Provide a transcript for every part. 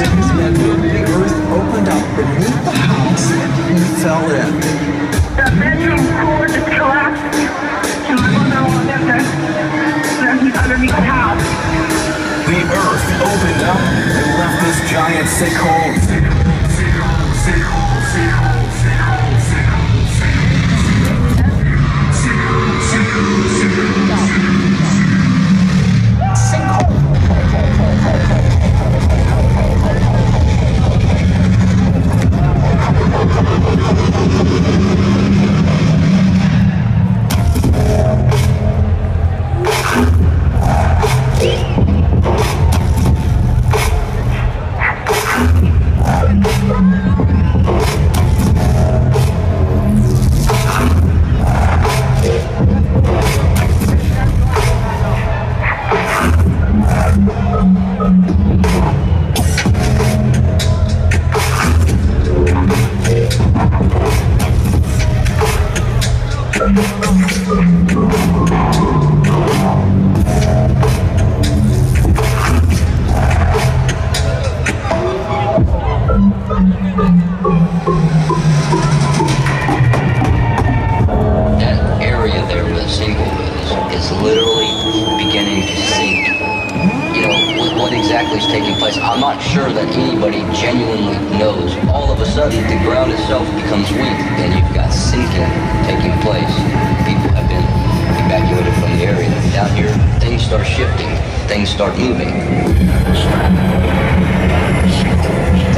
in his bedroom. The earth opened up beneath the house and he fell in. The bedroom just collapsed. And my mother was in there. There's underneath the house. The earth opened up and left this giant sinkhole. Not sure that anybody genuinely knows. All of a sudden, the ground itself becomes weak, and you've got sinking taking place. People have been evacuated from the area. Down here, things start shifting. Things start moving. There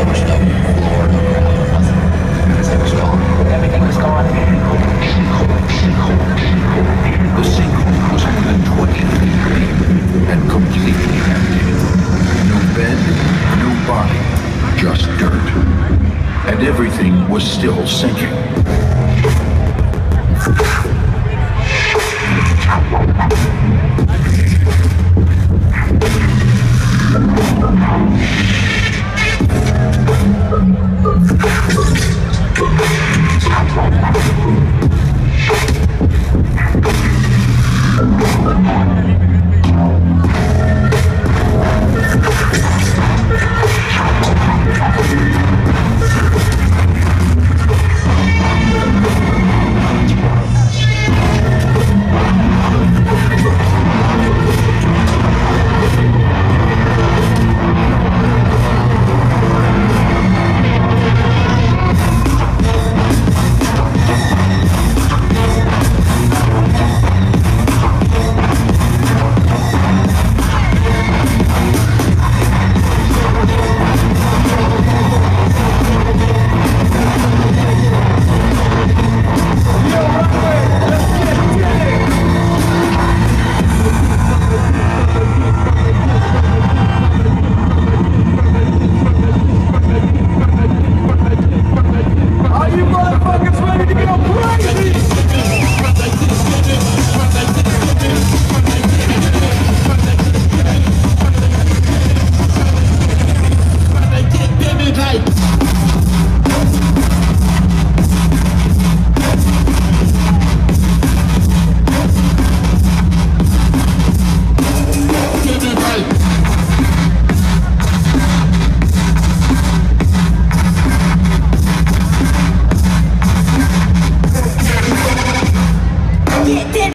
was no floor, no ground, nothing. It was gone. Everything was gone. And everything was still sinking.